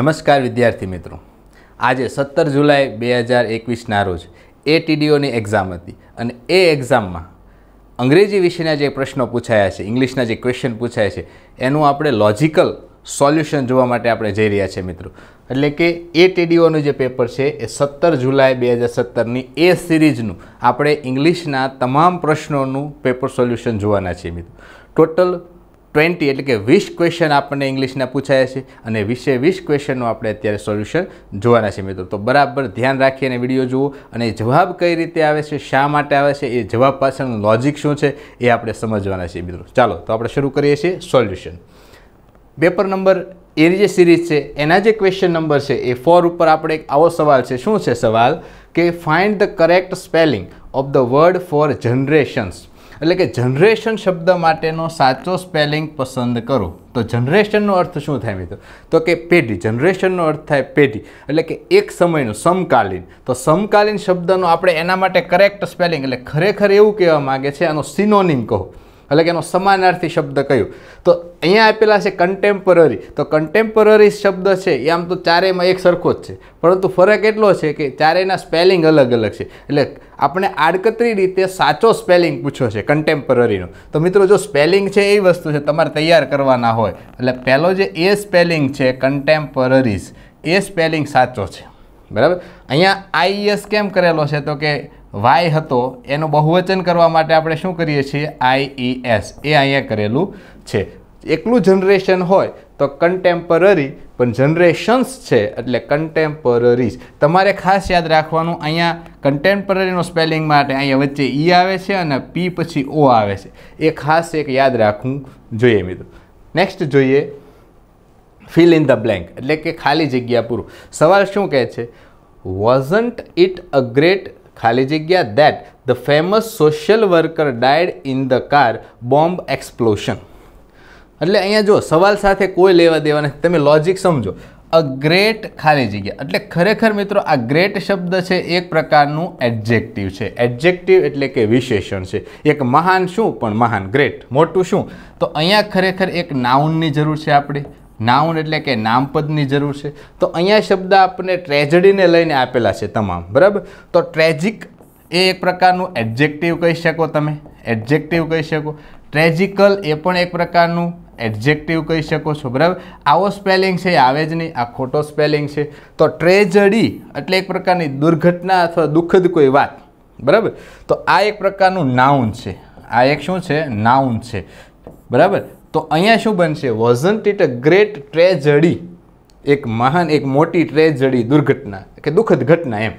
નમસ્કાર વિદ્યાર્થી મિત્રો. આજે સત્તર જુલાઈ બે હજાર એકવીસના રોજ એ ટીડીઓની એક્ઝામ હતી અને એ એક્ઝામમાં અંગ્રેજી વિષયના જે પ્રશ્નો પૂછાયા છે, ઇંગ્લિશના જે ક્વેશ્ચન પૂછાયા છે, એનું આપણે લોજિકલ સોલ્યુશન જોવા માટે આપણે જઈ રહ્યા છીએ મિત્રો. એટલે કે એ ટીડીઓનું જે પેપર છે, એ સત્તર જુલાઈ બે હજાર સત્તરની એ સિરીઝનું આપણે ઇંગ્લિશના તમામ પ્રશ્નોનું પેપર સોલ્યુશન જોવાના છીએ મિત્રો. ટોટલ ટ્વેન્ટી એટલે કે વીસ ક્વેશ્ચન આપણને ઇંગ્લિશના પૂછાયા છે. અને વીસે વીસ ક્વેશ્ચનનું આપણે અત્યારે સોલ્યુશન જોવાના છે મિત્રો. તો બરાબર ધ્યાન રાખી અને વીડિયો જુઓ. અને જવાબ કઈ રીતે આવે છે, શા માટે આવે છે, એ જવાબ પાછળનું લોજિક શું છે, એ આપણે સમજવાના છીએ મિત્રો. ચાલો, તો આપણે શરૂ કરીએ છીએ સોલ્યુશન પેપર નંબર એની જે સિરીઝ છે, એના જે ક્વેશ્ચન નંબર છે, એ ફોર ઉપર આપણે એક આવો સવાલ છે. શું છે સવાલ? કે find the correct spelling of the word for generations એટલે કે જનરેશન શબ્દ માટેનો સાચો સ્પેલિંગ પસંદ કરો. તો જનરેશનનો અર્થ શું થાય મિત્રો? તો કે પેઢી જનરેશનનો અર્થ થાય પેઢી. એટલે કે એક સમયનું, સમકાલીન. તો સમકાલીન શબ્દનો આપણે એના માટે કરેક્ટ સ્પેલિંગ એટલે ખરેખર એવું કહેવા માગે છે આનો સિનોનિમ કહો. એટલે કે એનો સમાનાર્થી શબ્દ કયો. તો અહીંયા આપેલા છે કન્ટેમ્પરરી તો કન્ટેમ્પરરી શબ્દ છે, એ આમ તો ચારેયમાં એક સરખો જ છે. પરંતુ ફરક એટલો છે કે ચારેયના સ્પેલિંગ અલગ અલગ છે. એટલે આપણે આડકતરી રીતે સાચો સ્પેલિંગ પૂછ્યો છે કન્ટેમ્પરરીનો તો મિત્રો, જો સ્પેલિંગ છે એ વસ્તુ છે, તમારે તૈયાર કરવાના હોય, એટલે પહેલો જે એ સ્પેલિંગ છે કન્ટેમ્પરરીઝ એ સ્પેલિંગ સાચો છે. બરાબર? અહીંયા આઈએસ કેમ કરેલો છે? તો કે વાય હતો, એનું બહુવચન કરવા માટે આપણે શું કરીએ છીએ? આઈઈએસ એ અહીંયા કરેલું છે. એકલું જનરેશન હોય તો કન્ટેમ્પરરી પણ જનરેશન્સ છે એટલે કન્ટેમ્પરરીઝ તમારે ખાસ યાદ રાખવાનું, અહીંયા કન્ટેમ્પરરીનો સ્પેલિંગ માટે અહીંયા વચ્ચે ઈ આવે છે અને પી પછી ઓ આવે છે. એ ખાસ એક યાદ રાખવું જોઈએ મિત્રો. નેક્સ્ટ જોઈએ ફિલ ઇન ધ બ્લેન્ક એટલે કે ખાલી જગ્યા પૂરું. સવાલ શું કહે છે? વોઝન્ટ ઇટ અ ગ્રેટ ખાલી જગ્યા that the famous social worker died in the car bomb explosion એટલે અહીંયા જો સવાલ સાથે કોઈ લેવા દેવા નથી તમે લોજિક સમજો. અ ગ્રેટ ખાલી જગ્યા. એટલે ખરેખર મિત્રો, આ ગ્રેટ શબ્દ છે એક પ્રકારનું એડજેક્ટિવ છે. એડજેક્ટિવ એટલે કે વિશેષણ છે. એક મહાન શું, પણ મહાન ગ્રેટ મોટું શું? તો અહીંયા ખરેખર એક નાઉનની જરૂર છે આપણે. નાઉન એટલે કે નામપદની જરૂર છે. તો અહીંયા શબ્દ આપણને ટ્રેજડીને લઈને આપેલા છે તમામ. બરાબર? તો ટ્રેજિક એ એક પ્રકારનું એડજેક્ટિવ કહી શકો તમે. એડજેક્ટિવ કહી શકો. ટ્રેજિકલ એ પણ એક પ્રકારનું એડજેક્ટિવ કહી શકો છો, બરાબર? આવો સ્પેલિંગ છે એ આવે જ નહીં, આ ખોટો સ્પેલિંગ છે. તો ટ્રેજડી એટલે એક પ્રકારની દુર્ઘટના અથવા દુઃખદ કોઈ વાત, બરાબર? તો આ એક પ્રકારનું નાઉન છે. આ એક શું છે? નાઉન છે. બરાબર? તો અહીંયા શું બનશે? Wasn't it a great tragedy એક મહાન, એક મોટી ટ્રેજડી દુર્ઘટના, કે દુઃખદ ઘટના એમ.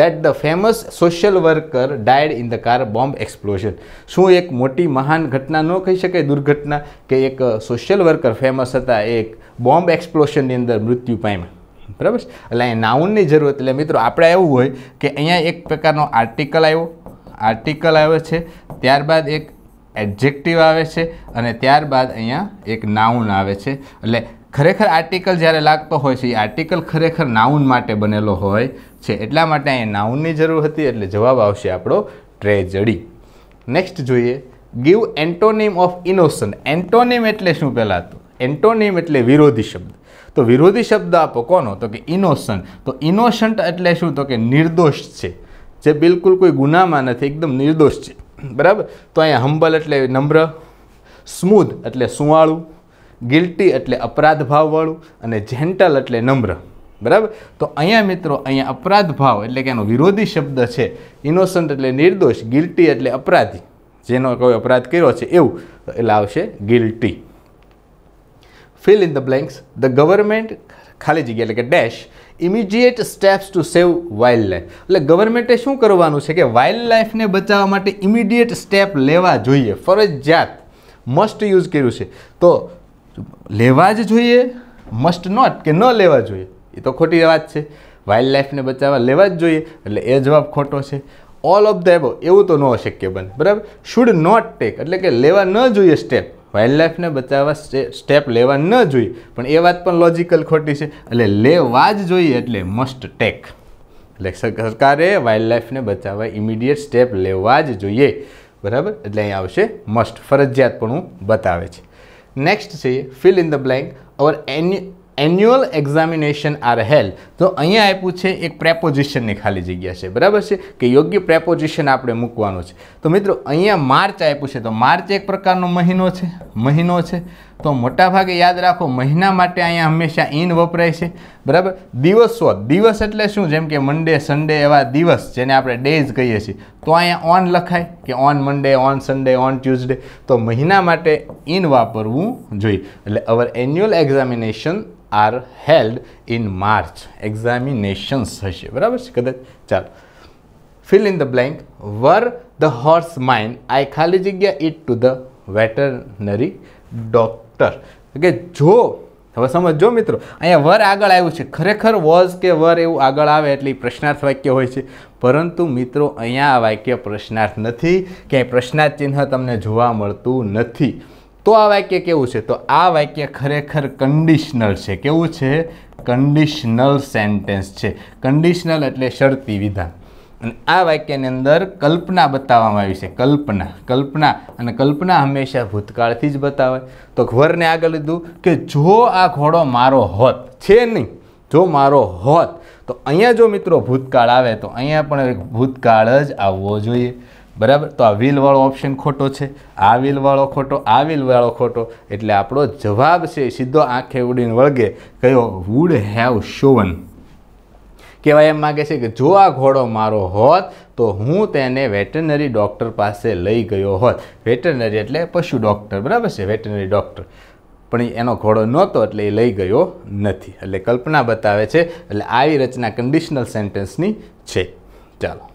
That the famous social worker died in the car bomb explosion. શું એક મોટી મહાન ઘટના ન કહી શકાય? દુર્ઘટના કે એક સોશિયલ વર્કર ફેમસ હતા, એક બોમ્બ એક્સપ્લોશનની અંદર મૃત્યુ પામ્યા. બરાબર એટલે અહીંયા નાઉનની જરૂરત, એટલે મિત્રો આપણે એવું હોય કે અહીંયા એક પ્રકારનો આર્ટિકલ આવ્યો. આર્ટિકલ આવ્યો છે, ત્યારબાદ એક એડજેક્ટિવ આવે છે અને ત્યારબાદ અહીંયા એક નાઉન આવે છે. એટલે ખરેખર આર્ટિકલ જ્યારે લાગતો હોય છે, એ આર્ટિકલ ખરેખર નાઉન માટે બનેલો હોય છે. એટલા માટે અહીંયા નાઉનની જરૂર હતી, એટલે જવાબ આવશે આપણો ટ્રેજડી નેક્સ્ટ જોઈએ. Give antonym of innocent antonym એટલે શું પહેલાં તો? એન્ટોનિમ એટલે વિરોધી શબ્દ. તો વિરોધી શબ્દ આપો કોનો? તો કે ઇનોસન્ટ તો ઇનોસન્ટ એટલે શું? તો કે નિર્દોષ છે. જે બિલકુલ કોઈ ગુનામાં નથી, એકદમ નિર્દોષ છે. બરાબર? તો અહીંયા હંબલ એટલે નમ્ર સ્મૂધ એટલે સુંવાળું ગિલ્ટી એટલે અપરાધ ભાવવાળું અને જેન્ટલ એટલે નમ્ર. બરાબર? તો અહીંયા મિત્રો, અહીંયા અપરાધ ભાવ એટલે કે એનો વિરોધી શબ્દ છે ઇનોસન્ટ એટલે નિર્દોષ ગિલ્ટી એટલે અપરાધી. જેનો કોઈ અપરાધ કર્યો છે, એવું. એટલે આવશે guilty fill in the blanks the government ખાલી જગ્યા એટલે કે dash immediate steps to save wildlife એટલે ગવર્મેન્ટે શું કરવાનું છે કે વાઇલ્ડ લાઈફને બચાવવા માટે ઇમિડિયેટ સ્ટેપ લેવા જોઈએ. ફરજિયાત. મસ્ટ યુઝ કર્યું છે. તો લેવા જ જોઈએ મસ્ટ નોટ કે ન લેવા જોઈએ? એ તો ખોટી વાત છે. વાઇલ્ડ લાઈફને બચાવવા લેવા જ જોઈએ, એટલે એ જવાબ ખોટો છે. ઓલ ઓફ ધ એબો એવું તો ન શક્ય બને. બરાબર? શુડ નોટ ટેક એટલે કે લેવા ન જોઈએ સ્ટેપ વાઇલ્ડ લાઈફને બચાવવા સ્ટેપ લેવા ન જોઈએ. પણ એ વાત પણ લોજિકલ ખોટી છે. એટલે લેવા જ જોઈએ, એટલે મસ્ટ ટેક એટલે સરકારે વાઇલ્ડ લાઈફને બચાવવા ઇમિડિયેટ સ્ટેપ લેવા જ જોઈએ. બરાબર? એટલે અહીં આવશે મસ્ટ ફરજિયાત પણ બતાવે છે. નેક્સ્ટ છે fill in the blank our annual examination are held. તો અહીંયા આપ્યું છે એક પ્રેપોઝિશનની ખાલી જગ્યા છે. બરાબર છે? કે યોગ્ય પ્રેપોઝિશન આપણે મૂકવાનું છે. તો મિત્રો, અહીંયા માર્ચ આપ્યું છે. તો માર્ચ એક પ્રકારનો મહિનો છે. મહિનો છે. તો મોટાભાગે યાદ રાખો, મહિના માટે અહીંયા હંમેશા ઇન વપરાય છે. બરાબર? દિવસો દિવસ એટલે શું? જેમ કે મંડે સન્ડે એવા દિવસ જેને આપણે ડેઝ કહીએ છીએ. તો અહીંયા ઓન લખાય કે on Monday on Sunday on Tuesday તો મહિના માટે ઇન વાપરવું જોઈએ. એટલે our annual examination are held in March examinations હશે. બરાબર છે? કદાચ. ચાલો. Fill in the blank were the horse mine I ખાલી જગ્યા it to the veterinary veterinary doctor કે જો, હવે સમજો મિત્રો, અહીંયા વર આગળ આવ્યું છે. ખરેખર વોઝ કે વર એવું આગળ આવે એટલે પ્રશ્નાર્થ વાક્ય હોય છે. પરંતુ મિત્રો, અહીંયા આ વાક્ય પ્રશ્નાર્થ નથી. ક્યાંય પ્રશ્નાર્થ ચિહ્ન તમને જોવા મળતું નથી. તો આ વાક્ય કેવું છે? તો આ વાક્ય ખરેખર કંડિશનલ છે. કેવું છે? કંડિશનલ સેન્ટેન્સ છે. કંડિશનલ એટલે શરતી વિધાન. અને આ વાક્યની અંદર કલ્પના બતાવવામાં આવી છે. કલ્પના કલ્પના અને કલ્પના હંમેશા ભૂતકાળથી જ બતાવે. તો વરને આગળ લીધું કે જો આ ઘોડો મારો હોત, છે નહીં, જો મારો હોત, તો અહીંયા જો મિત્રો ભૂતકાળ આવે, તો અહીંયા પણ ભૂતકાળ જ આવવો જોઈએ. બરાબર? તો આ વ્હીલવાળો ઓપ્શન ખોટો છે. આ વ્હીલવાળો ખોટો, આ વ્હીલવાળો ખોટો. એટલે આપણો જવાબ છે, સીધો આંખે ઉડીને વળગે, કયો વુડ હેવ શોવન કહેવાય એમ માગે છે કે જો આ ઘોડો મારો હોત, તો હું તેને વેટરનરી ડૉક્ટર પાસે લઈ ગયો હોત. વેટરનરી એટલે પશુ ડૉક્ટર બરાબર છે? વેટરનરી ડૉક્ટર પણ એનો ઘોડો નહોતો એટલે એ લઈ ગયો નથી. એટલે કલ્પના બતાવે છે, એટલે આવી રચના કન્ડિશનલ સેન્ટેન્સની છે. ચાલો.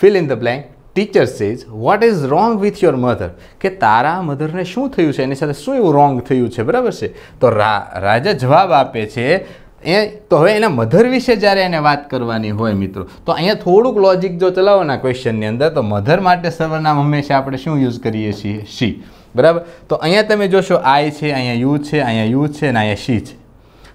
Fill in the blank teacher says what is wrong with your mother કે તારા મધરને શું થયું છે? એની સાથે શું એવું રોંગ થયું છે? બરાબર છે? તો રાજા જવાબ આપે છે એ તો હવે એના મધર વિશે જ્યારે એને વાત કરવાની હોય મિત્રો, તો અહીંયા થોડુંક લોજિક જો ચલાવોના ક્વેશ્ચનની અંદર, તો મધર માટે સર્વનામ હંમેશા આપણે શું યુઝ કરીએ છીએ? શી બરાબર? તો અહીંયા તમે જોશો આઈ છે, અહીંયા યુ છે, અહીંયા યુ છે, અને અહીંયા શી છે.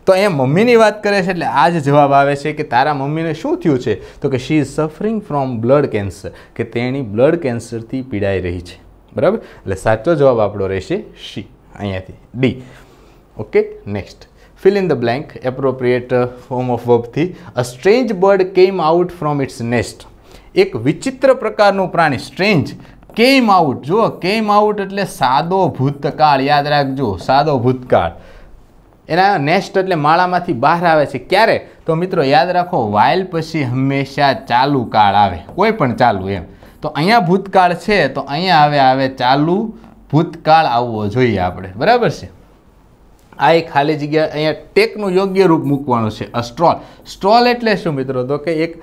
તો અહીંયા મમ્મીની વાત કરે છે એટલે આ જ જવાબ આવે છે કે તારા મમ્મીને શું થયું છે? તો કે she is suffering from blood cancer કે તેણી બ્લડ કેન્સરથી પીડાઈ રહી છે. બરાબર? એટલે સાચો જવાબ આપણો રહેશે શી અહીંયાથી. D okay next fill in the blank appropriate uh, form of verb થી. A strange bird came out from its nest. એક વિચિત્ર પ્રકારનું પ્રાણી સ્ટ્રેન્જ કેમ આઉટ જુઓ કેમ આઉટ એટલે સાદો ભૂતકાળ યાદ રાખજો સાદો ભૂતકાળ. એના નેસ્ટ એટલે માળામાંથી બહાર આવે છે. ક્યારે? તો મિત્રો યાદ રાખો વાઇલ પછી હંમેશા ચાલુ કાળ આવે. કોઈ પણ ચાલુ એમ. તો અહીંયા ભૂતકાળ છે તો અહીંયા આવે આવે ચાલુ ભૂતકાળ આવવો જોઈએ આપણે. બરાબર છે? આ એક ખાલી જગ્યા અહીંયા ટેકનું યોગ્ય રૂપ મૂકવાનું છે અ સ્ટ્રોલ સ્ટ્રોલ એટલે શું મિત્રો? તો કે એક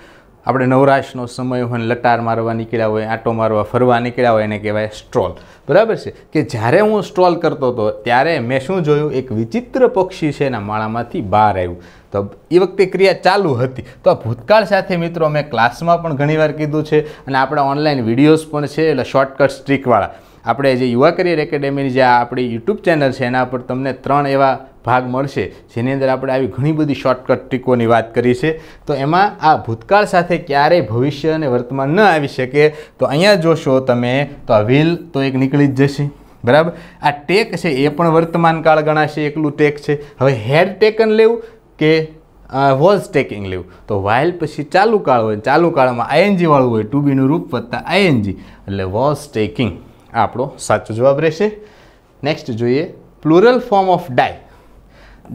આપણે નવરાશનો સમય હોય લટાર મારવા નીકળ્યા હોય, આંટો મારવા, ફરવા નીકળ્યા હોય એને કહેવાય સ્ટ્રોલ બરાબર છે? કે જ્યારે હું સ્ટ્રોલ કરતો હતો, ત્યારે મેં શું જોયું? એક વિચિત્ર પક્ષી છે એના માળામાંથી બહાર આવ્યું. તો એ વખતે ક્રિયા ચાલુ હતી. તો આ ભૂતકાળ સાથે મિત્રો, મેં ક્લાસમાં પણ ઘણીવાર કીધું છે અને આપણા ઓનલાઈન વિડીયોઝ પણ છે, એટલે શોર્ટકટ સ્ટ્રીકવાળા. આપણે જે યુવા કરિયર એકેડેમીની જે આપણી યુટ્યુબ ચેનલ છે, એના પર તમને ત્રણ એવા ભાગ મળશે, જેની અંદર આપણે આવી ઘણી બધી શોર્ટકટ ટ્રીકોની વાત કરી છે. તો એમાં આ ભૂતકાળ સાથે ક્યારેય ભવિષ્ય અને વર્તમાન ન આવી શકે. તો અહીંયા જોશો તમે, તો આ વ્હીલ તો એક નીકળી જ જશે. બરાબર? આ ટેક છે, એ પણ વર્તમાન કાળ ગણાશે, એકલું ટેક છે. હવે હેડ ટેકન લેવું કે વોઝ ટેકિંગ લેવું? તો વાઇલ પછી ચાલુ કાળ હોય, ચાલુ કાળમાં આઈએનજી વાળું હોય ટુ બીનું રૂપ વધતા આઈએનજી એટલે વોઝ ટેકિંગ આપણો સાચો જવાબ રહેશે. નેક્સ્ટ જોઈએ plural form of die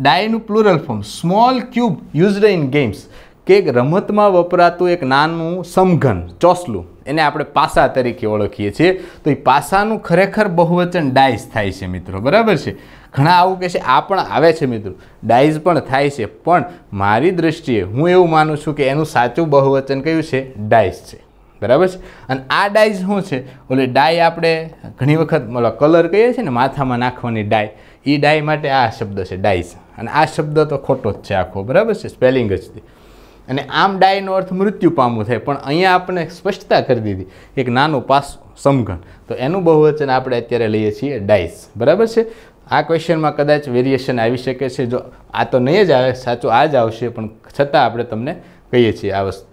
ડાયનું plural form small cube used in games કે એક રમતમાં વપરાતું એક નાનું સમઘન, ચોસલું. એને આપણે પાસા તરીકે ઓળખીએ છીએ. તો એ પાસાનું ખરેખર બહુવચન ડાઇસ થાય છે મિત્રો, બરાબર છે? ઘણા આવું કહે છે, આ પણ આવે છે મિત્રો. ડાઇઝ પણ થાય છે. પણ મારી દૃષ્ટિએ હું એવું માનું છું કે એનું સાચું બહુવચન કયું છે? ડાઇસ છે. બરાબર છે? અને આ ડાઇઝ શું છે? ઓલે ડાય આપણે ઘણી વખત મતલબ કલર કહીએ છીએ ને, માથામાં નાખવાની ડાય. એ ડાય માટે આ શબ્દ છે ડાઇઝ અને આ શબ્દ તો ખોટો જ છે આખો, બરાબર છે? સ્પેલિંગ જ અને આમ ડાયનો અર્થ મૃત્યુ પામવું થાય. પણ અહીંયા આપણે સ્પષ્ટતા કરી દીધી. એક નાનું પાસ સમઘન. તો એનું બહુવચન આપણે અત્યારે લઈએ છીએ ડાઇસ બરાબર છે? આ ક્વેશ્ચનમાં કદાચ વેરિએશન આવી શકે છે. જો આ તો નહીં જ આવે, સાચું આ જ આવશે, પણ છતાં આપણે તમને કહીએ છીએ આ વસ્તુ.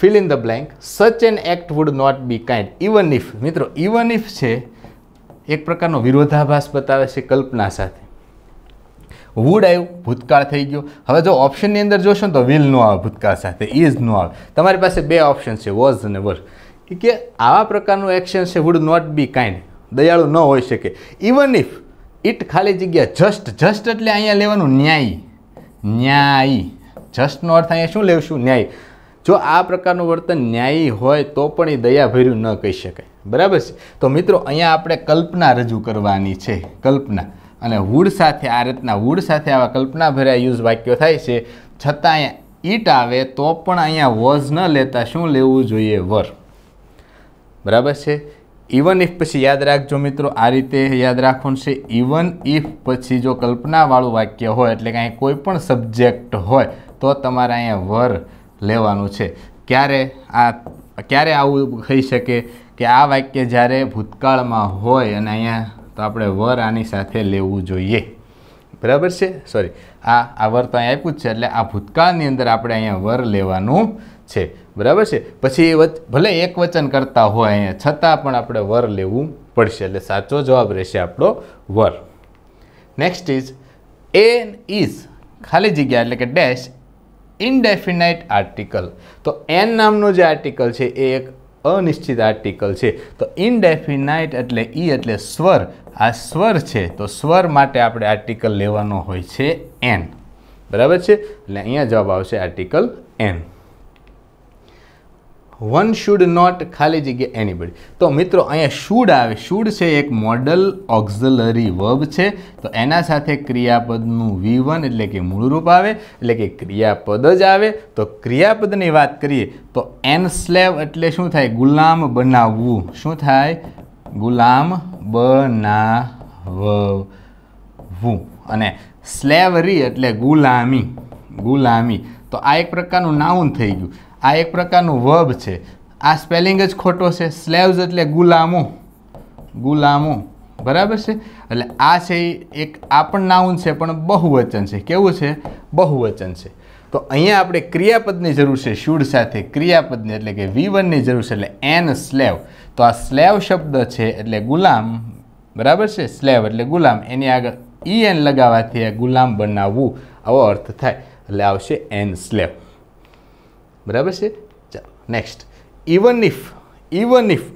Fill in the blank such an act would not be kind even if મિત્રો ઇવન ઇફ છે, એક પ્રકારનો વિરોધાભાસ બતાવે છે કલ્પના સાથે. વુડ આવ્યું, ભૂતકાળ થઈ ગયો. હવે જો ઓપ્શનની અંદર જોશો તો વિલ નો આવે, ભૂતકાળ સાથે. ઇઝ નો આવે. તમારી પાસે બે ઓપ્શન છે વોઝ અને વર કે આવા પ્રકારનું એક્શન છે વુડ નોટ બી કાઇન્ડ દયાળુ ન હોઈ શકે. ઇવન ઇફ ઇટ ખાલી જગ્યા જસ્ટ જસ્ટ એટલે અહીંયા લેવાનું ન્યાય. ન્યાયી. જસ્ટનો અર્થ અહીંયા શું લેવશું ન્યાય. જો આ પ્રકારનું વર્તન ન્યાયી હોય તો પણ એ દયાભર્યું ન કહી શકાય. બરાબર છે? તો મિત્રો, અહીંયા આપણે કલ્પના રજૂ કરવાની છે. કલ્પના. અને વુડ સાથે, આ રીતના વુડ સાથે આવા કલ્પના ભર્યા યુઝ વાક્યો થાય છે. છતાં અહીંયા ઈટ આવે તો પણ અહીંયા વોઝ ન લેતા શું લેવું જોઈએ? વર. બરાબર છે? ઇવન ઇફ પછી યાદ રાખજો મિત્રો, આ રીતે યાદ રાખવાનું છે. ઇવન ઇફ પછી જો કલ્પનાવાળું વાક્ય હોય, એટલે કે અહીં કોઈ પણ સબ્જેક્ટ હોય, તો તમારે અહીંયા વર લેવાનું છે. ક્યારે આ, ક્યારે આવું થઈ શકે કે આ વાક્ય જ્યારે ભૂતકાળમાં હોય અને અહીંયા તો આપણે વર આની સાથે લેવું જોઈએ. બરાબર છે? સોરી આ આ વર તો અહીંયા આપ્યું છે, એટલે આ ભૂતકાળની અંદર આપણે અહીંયા વર લેવાનું છે. બરાબર છે? પછી ભલે એક વચન કરતા હોય અહીંયા, છતાં પણ આપણે વર લેવું પડશે, એટલે સાચો જવાબ રહેશે આપણો were. Next is an is ખાલી જગ્યા, એટલે કે ડેશ ઇનડેફિનાઇટ આર્ટિકલ તો એન નામનો જે આર્ટિકલ છે, એ એક અનિશ્ચિત આર્ટિકલ છે. તો ઇનડેફિનાઇટ એટલે ઈ એટલે સ્વર. આ સ્વર છે, તો સ્વર માટે આપણે આર્ટિકલ લેવાનો હોય છે એન બરાબર છે? એટલે અહીંયા જવાબ આવશે article an one should not ખાલી જગ્યા એનીબડી તો મિત્રો, અહીંયા શુડ આવે. શુડ છે એક મોડલ ઓક્ઝલરી વર્બ છે. તો એના સાથે ક્રિયાપદનું વી એટલે કે મૂળરૂપ આવે, એટલે કે ક્રિયાપદ જ આવે. તો ક્રિયાપદની વાત કરીએ, તો એન સ્લેવ એટલે શું થાય? ગુલામ બનાવવું. શું થાય? ગુલામ બનાવવું. અને સ્લેવરી એટલે ગુલામી. ગુલામી. તો આ એક પ્રકારનું નાઉન થઈ ગયું. આ એક પ્રકારનું વર્બ છે. આ સ્પેલિંગ જ ખોટો છે. સ્લેવ્સ એટલે ગુલામો. ગુલામો. બરાબર છે? એટલે આ છે એક આ પણ નાઉન છે, પણ બહુવચન છે. કેવું છે? બહુવચન છે. તો અહીંયા આપણે ક્રિયાપદની જરૂર છે શુડ સાથે. ક્રિયાપદની એટલે કે વી વનની જરૂર છે, એટલે એન સ્લેવ તો આ સ્લેવ શબ્દ છે એટલે ગુલામ. બરાબર છે? સ્લેવ એટલે ગુલામ. એની આગળ ઈ એન લગાવવાથી ગુલામ બનાવવું. આવો અર્થ થાય. એટલે આવશે એન સ્લેવ બરાબર છે? ચાલો next even if even if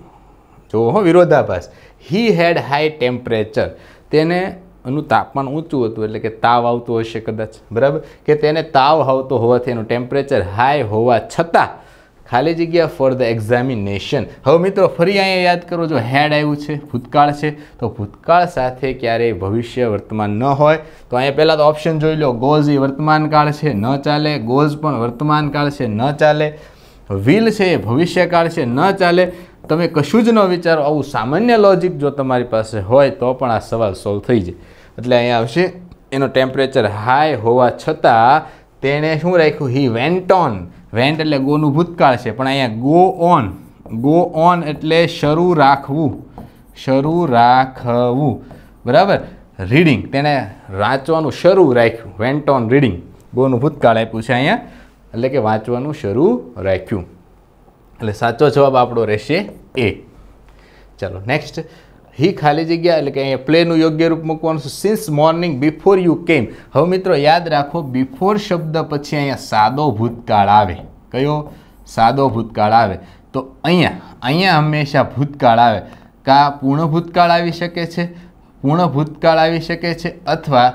જો હો, વિરોધાભાસ. હી હેડ હાઈ ટેમ્પરેચર તેને એનું તાપમાન ઊંચું હતું, એટલે કે તાવ આવતો હશે કદાચ. બરાબર? કે તેને તાવ આવતો હોવાથી એનું ટેમ્પરેચર હાઈ હોવા છતાં ખાલી જગ્યા ફોર ધ એક્ઝામિનેશન હવે મિત્રો, ફરી અહીંયા યાદ કરો, જો હેડ આવ્યું છે, ભૂતકાળ છે, તો ભૂતકાળ સાથે ક્યારેય ભવિષ્ય વર્તમાન ન હોય. તો અહીંયા પહેલાં તો ઓપ્શન જોઈ લો ગોઝ એ વર્તમાનકાળ છે, ન ચાલે. ગોઝ પણ વર્તમાનકાળ છે, ન ચાલે. વિલ છે એ ભવિષ્યકાળ છે, ન ચાલે. તમે કશું જ ન વિચારો, આવું સામાન્ય લોજિક જો તમારી પાસે હોય, તો પણ આ સવાલ સોલ્વ થઈ જાય. એટલે અહીંયા આવશે, એનો ટેમ્પરેચર હાઈ હોવા છતાં તેણે શું રાખ્યું? હી વેન્ટ ઓન વેન્ટ એટલે ગોનું ભૂતકાળ છે, પણ અહીંયા ગો ઓન ગો ઓન એટલે શરૂ રાખવું શરૂ રાખવું. બરાબર? રીડિંગ તેણે વાંચવાનું શરૂ રાખ્યું, વેન્ટ ઓન રીડિંગ, ગોનું ભૂતકાળ આપ્યું છે અહીંયા, એટલે કે વાંચવાનું શરૂ રાખ્યું. એટલે સાચો જવાબ આપણો રહેશે એ. ચાલો, નેક્સ્ટ. હી ખાલી જગ્યા એટલે કે અહીંયા પ્લેનું યોગ્ય રૂપ મૂકવાનું છે. સિન્સ મોર્નિંગ બિફોર યુ કેમ હવે મિત્રો યાદ રાખો બિફોર શબ્દ પછી અહીંયા સાદો ભૂતકાળ આવે. કયો? સાદો ભૂતકાળ આવે. તો અહીંયા અહીંયા હંમેશા ભૂતકાળ આવે. કા પૂર્ણ ભૂતકાળ આવી શકે છે? પૂર્ણ ભૂતકાળ આવી શકે છે અથવા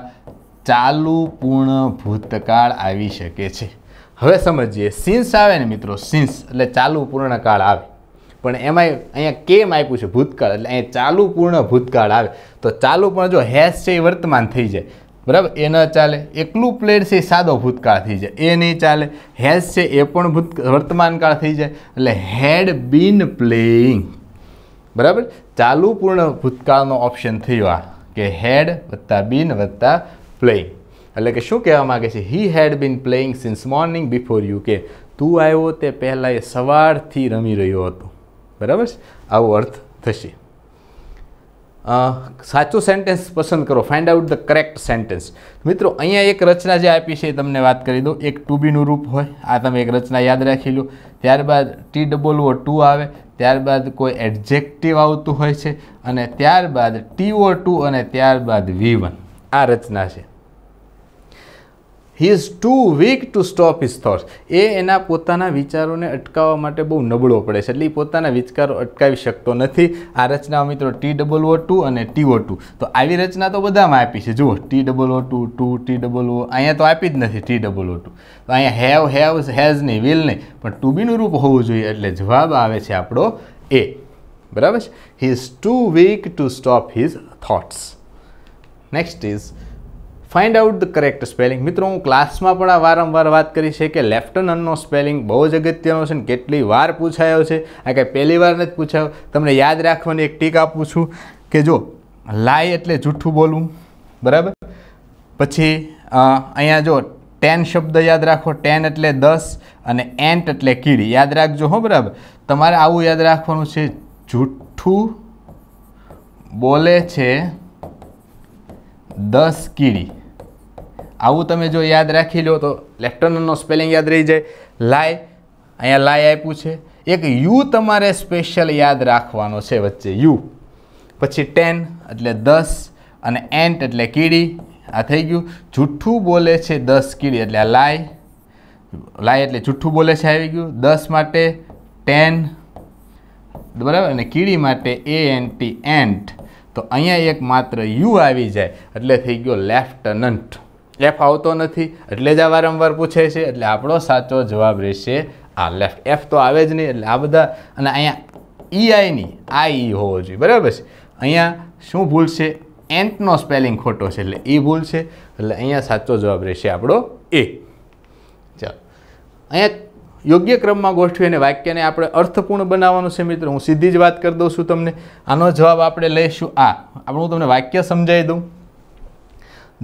ચાલુ પૂર્ણ ભૂતકાળ આવી શકે છે. હવે સમજીએ. સિન્સ આવે ને મિત્રો સિન્સ એટલે ચાલુ પૂર્ણકાળ આવે. પણ એમાં અહીંયા કેમ આપ્યું છે? ભૂતકાળ. એટલે અહીંયા ચાલુ પૂર્ણ ભૂતકાળ આવે. તો ચાલુ પણ જો હેસ છે એ વર્તમાન થઈ જાય. બરાબર? એ ન ચાલે. એકલું પ્લેડ છે એ સાદો ભૂતકાળ થઈ જાય. એ નહીં ચાલે. હેઝ છે એ પણ ભૂત વર્તમાનકાળ થઈ જાય. એટલે હેડ બીન પ્લેઇંગ. બરાબર? ચાલુ પૂર્ણ ભૂતકાળનો ઓપ્શન થયો આ, કે હેડ વત્તા બીન વત્તા પ્લેઇંગ. એટલે કે શું કહેવા માગે છે? He had been playing since morning before you કે તું આવ્યો તે પહેલાં એ સવારથી રમી રહ્યો હતો. બરાબર છે? આવો અર્થ થશે. સાચું સેન્ટેન્સ પસંદ કરો. Find out the correct sentence મિત્રો, અહીંયા એક રચના જે આપી છે એ તમને વાત કરી દઉં. એક ટુ બીનું રૂપ હોય. આ તમે એક રચના યાદ રાખી લો. ત્યારબાદ ટી ડબલ ઓ ટુ આવે. ત્યારબાદ કોઈ એડજેક્ટિવ આવતું હોય છે. અને ત્યારબાદ ટીઓ ટુ અને ત્યારબાદ વી વન આ રચના છે. He is too weak to stop his thoughts એ એના પોતાના વિચારોને અટકાવવા માટે બહુ નબળો પડે છે. એટલે એ પોતાના વિચારો અટકાવી શકતો નથી. આ રચના મિત્રો ટી ડબલ ઓ ટુ અને ટી ઓ ટુ તો આવી રચના તો બધામાં આપી છે. જુઓ T double O too to T double O અહીંયા તો આપી જ નથી ટી ડબલ ઓ ટુ તો અહીંયા હેવ હેવ હેઝ નહીં વિલ નહીં. પણ ટુ બીનું રૂપ હોવું જોઈએ એટલે જવાબ આવે છે આપણો એ બરાબર છે? He is too weak to stop his thoughts next is find out the correct spelling મિત્રો, હું ક્લાસમાં પણ આ વારંવાર વાત કરી છે કે લેફ્ટનન્ટનો સ્પેલિંગ બહુ જ અગત્યનો છે ને કેટલી વાર પૂછાયો છે? આ કાંઈ પહેલી વાર નથી પૂછાયો. તમને યાદ રાખવાની એક ટીક આપું છું કે જો લાય એટલે જૂઠું બોલવું. બરાબર? પછી અહીંયા જો ટેન શબ્દ યાદ રાખો. ટેન એટલે દસ અને એન્ટ એટલે કીડી. યાદ રાખજો, હો, બરાબર? તમારે આવું યાદ રાખવાનું છે. જૂઠું બોલે છે દસ કીડી. આવું તમે જો યાદ રાખી લો તો લેફ્ટનન્ટનો સ્પેલિંગ યાદ રહી જાય. લાય, અહીંયા લાય આપ્યું છે. એક યુ તમારે સ્પેશિયલ યાદ રાખવાનો છે વચ્ચે, યુ. પછી ટેન, એટલે દસ, અને એન્ટ એટલે કીડી. આ થઈ ગયું. જૂઠ્ઠું બોલે છે દસ કીડી, એટલે આ લાય. લાય એટલે જૂઠ્ઠું બોલે છે, આવી ગયું. દસ માટે ટેન, બરાબર? અને કીડી માટે એ એન ટી, એન્ટ. તો અહીંયા એક માત્ર યુ આવી જાય, એટલે થઈ ગયો લેફ્ટનન્ટ. એફ આવતો નથી, એટલે જ આ વારંવાર પૂછે છે, એટલે આપણો સાચો જવાબ રહેશે આ લેફ્ટ એફ તો આવે જ નહીં, એટલે આ બધા, અને અહીંયા ઈ આઈ આ ઈ હોવો જોઈએ, બરાબર છે? અહીંયા શું ભૂલ છે? એન્ટનો સ્પેલિંગ ખોટો છે, એટલે એ ભૂલ છે, એટલે અહીંયા સાચો જવાબ રહેશે આપણો એ ચાલો. અહીંયા યોગ્ય ક્રમમાં ગોઠવી અને વાક્યને આપણે અર્થપૂર્ણ બનાવવાનું છે મિત્રો, હું સીધી જ વાત કરી દઉં છું તમને. આનો જવાબ આપણે લઈશું આ. આપણે હું તમને વાક્ય સમજાવી દઉં.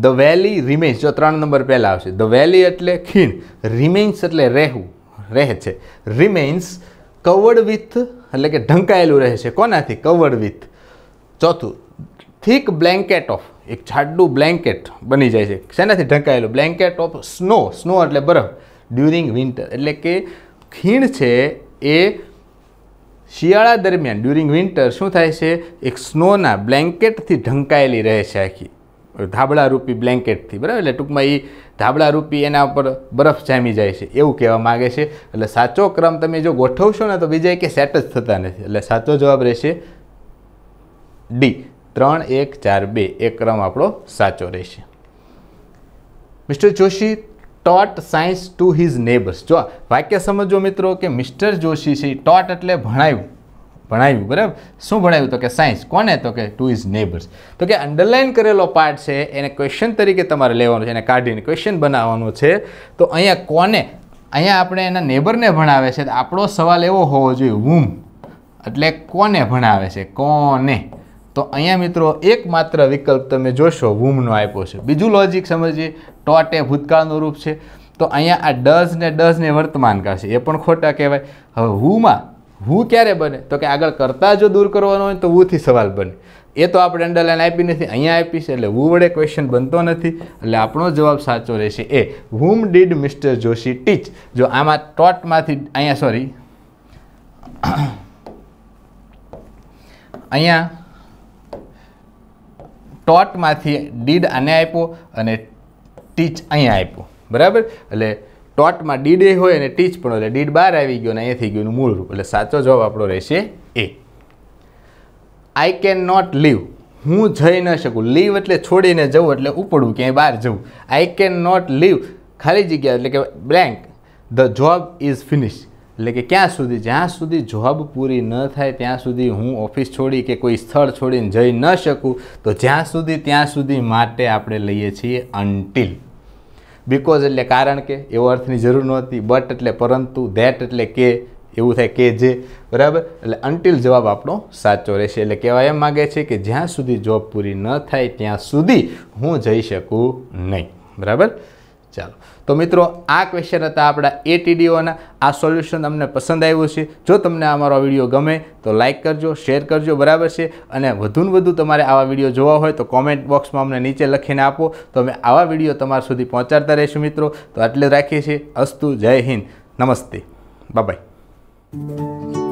ધ વેલી રિમેન્સ જો ત્રણ નંબર પહેલાં આવશે. ધ વેલી એટલે ખીણ. રિમેન્સ એટલે રહેવું, રહે છે. રિમેન્સ કવર્ડ વિથ એટલે કે ઢંકાયેલું રહે છે. કોનાથી? Covered with. ચોથું થીક બ્લેન્કેટ ઓફ એક જાડું બ્લેન્કેટ બની જાય છે. શેનાથી ઢંકાયેલું? બ્લેન્કેટ ઓફ સ્નો સ્નો એટલે બરફ. ડ્યુરિંગ વિન્ટર એટલે કે ખીણ છે એ શિયાળા દરમિયાન ડ્યુરિંગ વિન્ટર શું થાય છે? એક સ્નોના બ્લેન્કેટથી ઢંકાયેલી રહે છે આખી. ધાબળા રૂપી બ્લેન્કેટથી, બરાબર? એટલે ટૂંકમાં એ ધાબળા રૂપી એના ઉપર બરફ જામી જાય છે, એવું કહેવા માગે છે. એટલે સાચો ક્રમ તમે જો ગોઠવશો ને તો બીજા કે સેટ જ થતા નથી. એટલે સાચો જવાબ રહેશે ડી ત્રણ, એક, ચાર, બે, એ ક્રમ આપણો સાચો રહેશે. Mr Joshi taught science to his neighbours જો વાક્ય સમજો મિત્રો કે મિસ્ટર જોશી છે ટોટ એટલે ભણાવ્યું ભણાવ્યું, બરાબર? શું ભણાવ્યું? તો કે સાયન્સ કોને? તો કે ટુ ઇઝ નેબર્સ તો કે અંડરલાઇન કરેલો પાર્ટ છે, એને ક્વેશ્ચન તરીકે તમારે લેવાનો છે, એને કાઢીને ક્વેશ્ચન બનાવવાનું છે. તો અહીંયા કોને? અહીંયા આપણે એના નેબરને ભણાવે છે આપણો સવાલ એવો હોવો જોઈએ હુમ એટલે કોને ભણાવે છે? કોને? તો અહીંયા મિત્રો, એકમાત્ર વિકલ્પ તમે જોશો વુમનો આપ્યો છે. બીજું લોજિક સમજીએ ટોટ એ ભૂતકાળનું રૂપ છે. તો અહીંયા આ ડઝ ને ડઝ ને વર્તમાન કાળ એ પણ ખોટા કહેવાય. હવે હુમાં હું ક્યારે બને? તો કે આગળ કરતાં જો દૂર કરવાનો હોય તો હુંથી સવાલ બને. એ તો આપણે અંડરલાઈન આપી નથી, અહીંયા આપી છે, એટલે હું વડે ક્વેશ્ચન બનતો નથી. એટલે આપણો જવાબ સાચો રહેશે A whom did Mr Joshi teach જો આમાં ટોટમાંથી, અહીંયા સોરી અહીંયા ટોટમાંથી ડીડ આને આપ્યો અને ટીચ અહીંયા આપ્યો. બરાબર? એટલે ટોટમાં ડીડ એ હોય અને ટીચ પણ એટલે ડીડ બહાર આવી ગયો અને અહીંયા થઈ ગયું મૂળ રૂપ. એટલે સાચો જવાબ આપણો રહેશે A. I can not leave હું જઈ ન શકું. લીવ એટલે છોડીને જવું, એટલે ઉપડવું, ક્યાંય બહાર જવું. આઈ કેન નોટ લીવ ખાલી જગ્યા, એટલે કે blank the job is finish એટલે કે ક્યાં સુધી? જ્યાં સુધી જોબ પૂરી ન થાય, ત્યાં સુધી હું ઓફિસ છોડી કે કોઈ સ્થળ છોડીને જઈ ન શકું, તો જ્યાં સુધી, ત્યાં સુધી માટે આપણે લઈએ છીએ અનટિલ બિકોઝ એટલે કારણ કે, એવો અર્થની જરૂર નહોતી. બટ એટલે પરંતુ ધેટ એટલે કે, એવું થાય કે જે. બરાબર? એટલે અનટિલ જવાબ આપણો સાચો રહેશે. એટલે કહેવા એમ માગે છે કે જ્યાં સુધી જોબ પૂરી ન થાય, ત્યાં સુધી હું જઈ શકું નહીં. બરાબર? ચાલો. તો મિત્રો, આ ક્વેશ્ચન હતા આપણા એ ટીડીઓના આ સોલ્યુશન તમને પસંદ આવ્યું છે. જો તમને અમારો વીડિયો ગમે, તો લાઇક કરજો શેર કરજો, બરાબર છે? અને વધુને વધુ તમારે આવા વીડિયો જોવા હોય, તો કોમેન્ટ બોક્સમાં અમને નીચે લખીને આપો. તો અમે આવા વીડિયો તમારા સુધી પહોંચાડતા રહીશું મિત્રો. તો આટલે રાખીએ છીએ. અસ્તુ, જય હિન્દ. નમસ્તે. બાય